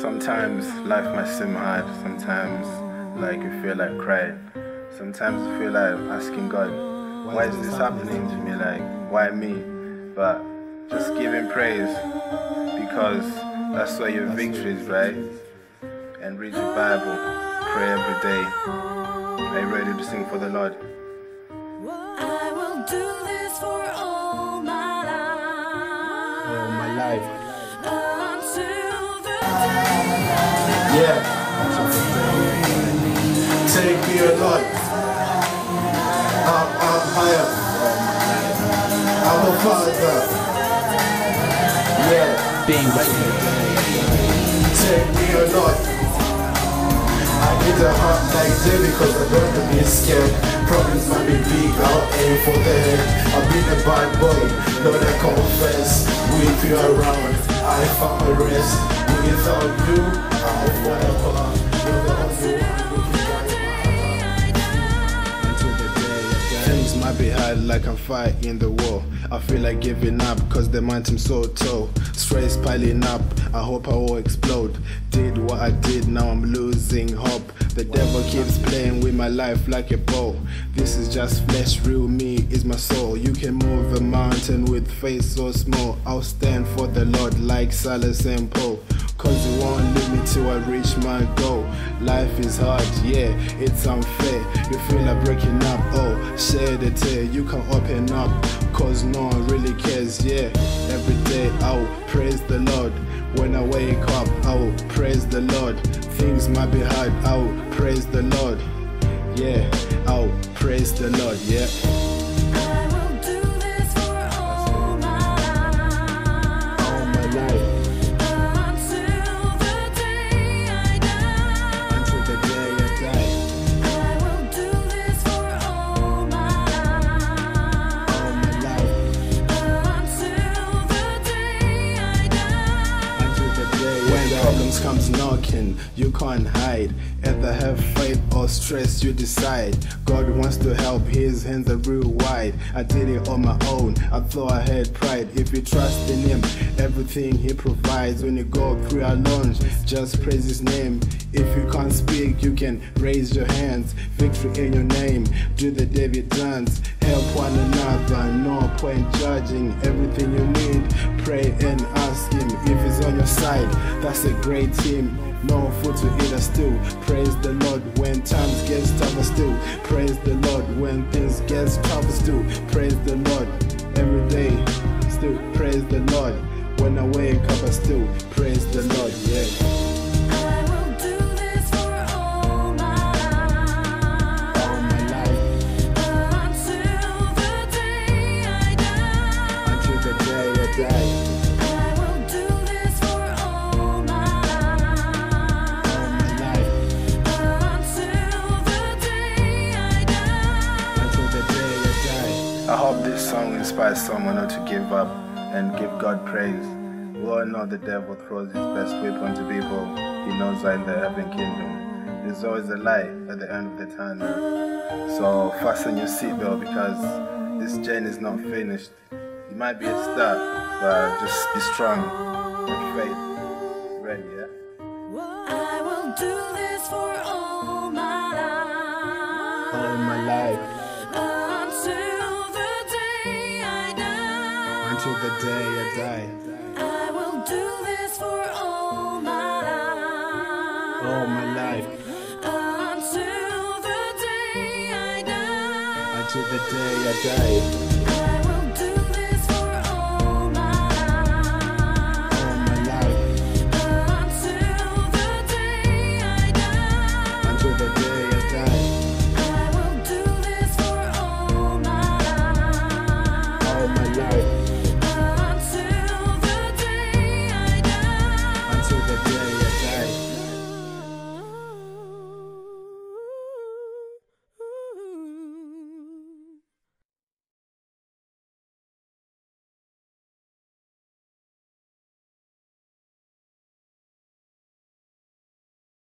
Sometimes life might seem hard. Sometimes, like you feel like crying. Sometimes you feel like asking God, why is this happening to me? Like, why me? But just give Him praise because that's where your victory is, right? And read your Bible, pray every day. Are you ready to sing for the Lord? I will do this for all Yeah. Take me, Lord. Up, up, higher. Our Father. Yeah. Being ready. Take me, Lord. I need a heart like David cause I don't wanna be scared. Problems might be big, I'll aim for the head. I've been a bad boy, Lord I confess. With you around, I found my rest. Without you, I'll forever. You're the only one. Things might be hard like I'm fighting the war. I feel like giving up cause the mountain's so tall. Stress piling up, I hope I will explode. Did what I did, now I'm losing hope. The devil keeps playing with my life like a ball. This is just flesh, real me is my soul. You can move a mountain with faith so small. I'll stand for the Lord like Silas and Paul. Cause it won't leave me till I reach my goal. Life is hard, yeah, it's unfair. You feel like breaking up, oh, shed a tear. You can open up, cause no one really cares, yeah. Every day I'll praise the Lord. When I wake up, I'll praise the Lord. Things might be hard, I'll praise the Lord. Yeah, I'll praise the Lord, yeah. Problems comes knocking you can't hide. Either have faith or stress you decide. God wants to help his hands are real wide. I did it on my own i thought i had pride. If you trust in him everything he provides. When you go through alone just praise his name. If you you can raise your hands victory in your name do the david dance help one another no point judging everything you need pray and ask him if he's on your side that's a great team no food to eat I still praise the lord when times get tougher still praise the lord when things get tougher still praise the lord every day still praise the lord when i wake up i still praise the lord inspires someone not to give up and give God praise. We all know the devil throws his best weapon to people he knows are in the heaven kingdom. There's always a light at the end of the tunnel. So fasten your seatbelt because this journey is not finished. It might be a start, but just be strong and faith. Ready, yeah? I will do this for all until the day i die I will do this for all my life. all my life Until the day I die. until the day I die.